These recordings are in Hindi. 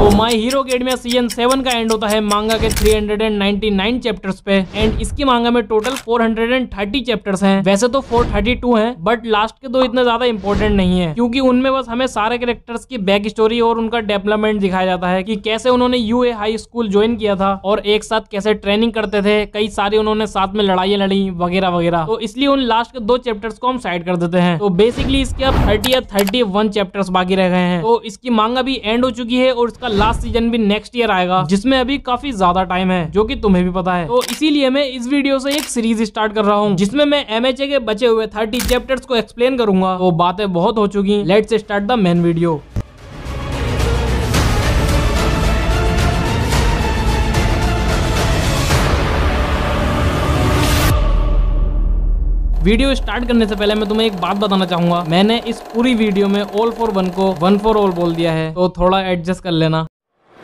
तो my hero academia season seven का एंड होता है। मांगा के 399 चैप्टर्स पे। एंड इसकी मांगा में टोटल 430 चैप्टर्स हैं। वैसे तो 432 हैं बट लास्ट के दो इतने ज़्यादा इंपॉर्टेंट नहीं है। क्योंकि उनमें बस हमें सारे कैरेक्टर्स की बैक स्टोरी और उनका डेवलपमेंट दिखाया जाता है कि कैसे उन्होंने यूए हाई स्कूल ज्वाइन किया था और एक साथ कैसे ट्रेनिंग करते थे। कई सारी उन्होंने साथ में लड़ाइयाँ लड़ी, वगैरह वगैरह। तो इसलिए उन लास्ट के दो चैप्टर्स को हम साइड कर देते हैं। तो बेसिकली इसके अब थर्टी या थर्टी चैप्टर्स बाकी रह गए हैं। तो इसकी मांगा भी एंड हो चुकी है और इसका लास्ट सीज़न भी नेक्स्ट ईयर आएगा, जिसमें अभी काफ़ी ज़्यादा टाइम है, जो की तुम्हें भी पता है। तो इसीलिए मैं इस वीडियो से एक सीरीज़ स्टार्ट कर रहा हूँ, जिसमें मैं एम के बचे हुए थर्टी चैप्टर्स को एक्सप्लेन करूँगा। वो बातें बहुत हो चुकी let's start the main video video start करने से पहले मैं तुम्हें एक बात बताना चाहूँगा। मैंने इस पूरी वीडियो में ऑल फॉर वन को वन फॉर ऑल बोल दिया है तो थोड़ा एडजस्ट कर लेना।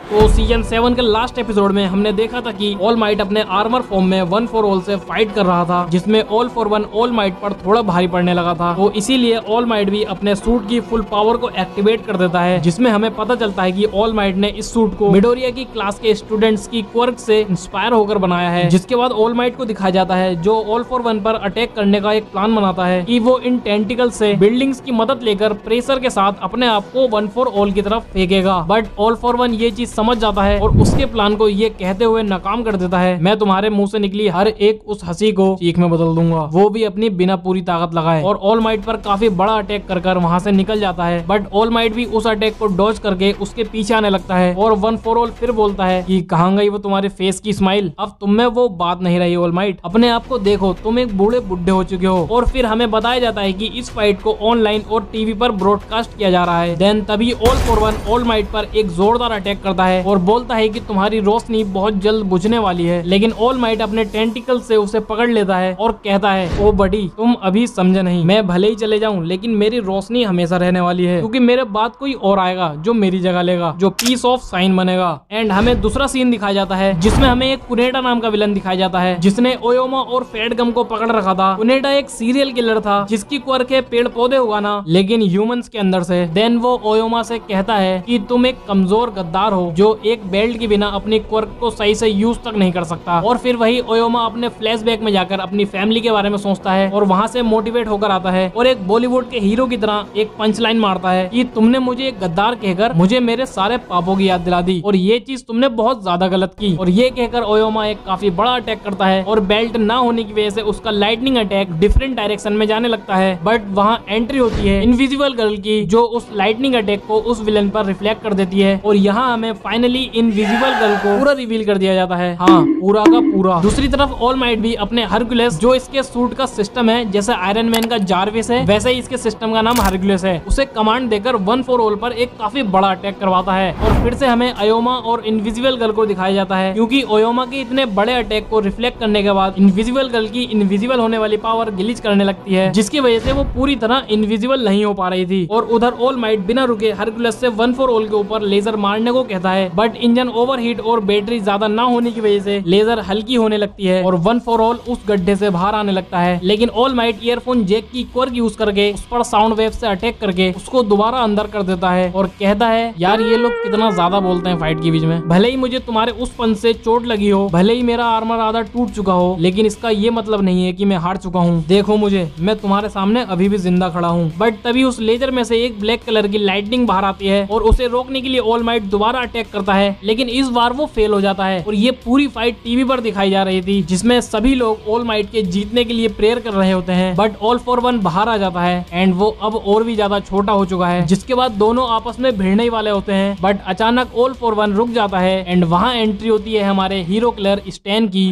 तो सीज़न सेवन के लास्ट एपिसोड में हमने देखा था कि ऑल माइट अपने आर्मर फॉर्म में वन फॉर ऑल से फाइट कर रहा था, जिसमें all for one all might पर थोड़ा भारी पड़ने लगा था। तो इसीलिए ऑल माइट भी अपने सूट की फुल पावर को एक्टिवेट कर देता है, जिसमें हमें पता चलता है कि ऑल माइट ने इस सूट को मिडोरिया की क्लास के स्टूडेंट्स की क्वर्क से इंस्पायर होकर बनाया है, जिसके बाद ऑल माइट को दिखाया जाता है, जो ऑल फॉर वन पर अटैक करने का एक प्लान बनाता है की वो इन टेंटिकल से बिल्डिंग्स की मदद लेकर प्रेशर के साथ अपने आप को वन फॉर ऑल की तरफ़ फेंकेगा। बट ऑल फॉर वन ये चीज़ समझ जाता है और उसके प्लान को ये कहते हुए नाकाम कर देता है, मैं तुम्हारे मुँह से निकली हर एक उस हँसी को चीख में बदल दूँगा। वो भी अपनी बिना पूरी ताकत लगाए और ऑल माइट पर काफ़ी बड़ा अटैक कर कर वहाँ से निकल जाता है। बट ऑल माइट भी उस अटैक को डॉज करके उसके पीछे आने लगता है और वन फॉर ऑल फिर बोलता है कि, कहाँ गई वो तुम्हारे फेस की स्माइल अब तुम में वो बात नहीं रही ऑल माइट अपने आप को देखो, तुम एक बूढ़े बुढ़े हो चुके हो और फिर हमें बताया जाता है की इस फाइट को ऑनलाइन और टीवी पर ब्रॉडकास्ट किया जा रहा है। देन तभी all for one all might पर एक जोरदार अटैक करता है और बोलता है कि तुम्हारी रोशनी बहुत जल्द बुझने वाली है, लेकिन ऑल माइट अपने टेंटिकल से उसे पकड़ लेता है और कहता है, ओ बडी, तुम अभी समझे नहीं। मैं भले ही चले जाऊँ, लेकिन मेरी रोशनी हमेशा रहने वाली है, क्योंकि मेरे बाद कोई और आएगा जो मेरी जगह लेगा, जो पीस ऑफ़ साइन बनेगा। एंड हमें दूसरा सीन दिखाया जाता है, जिसमें हमें एक कुनेडा नाम का विलन दिखाया जाता है, जिसने ओयोमा और फेडगम को पकड़ रखा था। कुनेडा एक सीरियल किलर था, जिसकी क्वर्क है पेड़ पौधे उगाना, लेकिन ह्यूमंस के अंदर से। देन वो ओयोमा से कहता है कि तुम एक कमज़ोर गद्दार हो जो एक बेल्ट के बिना अपने क्वर्क को सही से यूज़ तक नहीं कर सकता। और फिर वही ओयोमा अपने फ्लैशबैक में जाकर अपनी फैमिली के बारे में सोचता है और वहाँ से मोटिवेट होकर आता है और एक बॉलीवुड के हीरो की तरह एक पंच लाइन मारता है कि तुमने मुझे एक गद्दार कहकर मुझे मेरे सारे पापों की याद दिला दी और ये चीज़ तुमने बहुत ज़्यादा गलत की। और ये कहकर ओयोमा एक काफ़ी बड़ा अटैक करता है और बेल्ट ना होने की वजह से उसका लाइटनिंग अटैक डिफरेंट डायरेक्शन में जाने लगता है। बट वहाँ एंट्री होती है इनविजिबल गर्ल की, जो उस लाइटनिंग अटैक को उस विलन पर रिफ्लेक्ट कर देती है और यहाँ हमें फाइनली इनविजिबल गर्ल को पूरा रिवील कर दिया जाता है। हाँ पूरा का पूरा। दूसरी तरफ़ ऑल माइट भी अपने हरकुलेस जो इसके सूट का सिस्टम है, जैसे आयरन मैन का जारविस है, वैसे ही इसके सिस्टम का नाम हरकुलेस है। उसे कमांड देकर वन फोर ऑल पर एक काफ़ी बड़ा अटैक करवाता है और फिर से हमें अयोमा और इनविजिबल गर्ल को दिखाया जाता है, क्यूँकी ओयोमा के इतने बड़े अटैक को रिफ्लेक्ट करने के बाद इनविजिबल गर्ल की इनविजिबल होने वाली पावर गिलिच करने लगती है, जिसकी वजह से वो पूरी तरह इनविजिबल नहीं हो पा रही थी। और उधर ऑल माइट बिना रुके हरकुलस से वन फोर ऑल के ऊपर लेजर मारने को कहता है। बट इंजन ओवरहीट और बैटरी ज़्यादा ना होने की वजह से लेजर हल्की होने लगती है और वन फॉर ऑल उस गड्ढे से बाहर आने लगता है। लेकिन ऑल माइट ईयरफोन जेक की क्वर्क यूज़ करके, उस पर साउंड वेव से अटैक करके, उसको दोबारा अंदर कर देता है और कहता है, यार, ये लोग कितना ज़्यादा बोलते हैं फाइट के बीच में। भले ही मुझे तुम्हारे उस पन से चोट लगी हो, भले ही मेरा आर्मर आधा टूट चुका हो, लेकिन इसका ये मतलब नहीं है की मैं हार चुका हूँ। देखो मुझे, मैं तुम्हारे सामने अभी भी ज़िंदा खड़ा हूँ। बट तभी उस लेजर में से एक ब्लैक कलर की लाइटनिंग बाहर आती है और उसे रोकने के लिए ऑल माइट दोबारा अटैक करता है, लेकिन इस बार वो फेल हो जाता है। और ये पूरी फाइट टीवी पर दिखाई जा रही थी, जिसमें सभी लोग ऑल माइट के जीतने के लिए प्रेयर कर रहे होते हैं बट ऑल फॉर वन बाहर आ जाता है एंड वो अब और भी ज़्यादा छोटा हो चुका है, जिसके बाद दोनों आपस में भिड़ने वाले होते हैं बट अचानक ऑल फॉर वन रुक जाता है एंड वहाँ एंट्री होती है हमारे हीरो क्लर स्टैन की।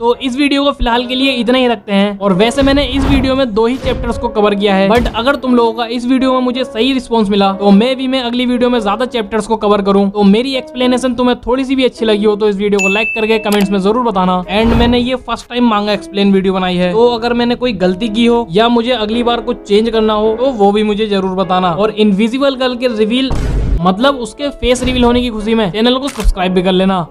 तो इस वीडियो को फ़िलहाल के लिए इतना ही रखते हैं। और वैसे मैंने इस वीडियो में दो ही चैप्टर्स को कवर किया है। बट अगर तुम लोगों का इस वीडियो में मुझे सही रिस्पॉन्स मिला तो मैं भी मैं अगली वीडियो में ज़्यादा चैप्टर्स को कवर करूँ। तो मेरी एक्सप्लेनेशन तुम्हें थोड़ी सी भी अच्छी लगी हो तो इस वीडियो को लाइक करके कमेंट्स में ज़रूर बताना। एंड मैंने ये first time manga explain video बनाई है। तो अगर मैंने कोई गलती की हो, या मुझे अगली बार कुछ चेंज करना हो तो वो भी मुझे ज़रूर बताना। और इनविजिबल गर्ल के रिवील मतलब उसके फेस रिवील होने की खुशी में चैनल को सब्सक्राइब भी कर लेना।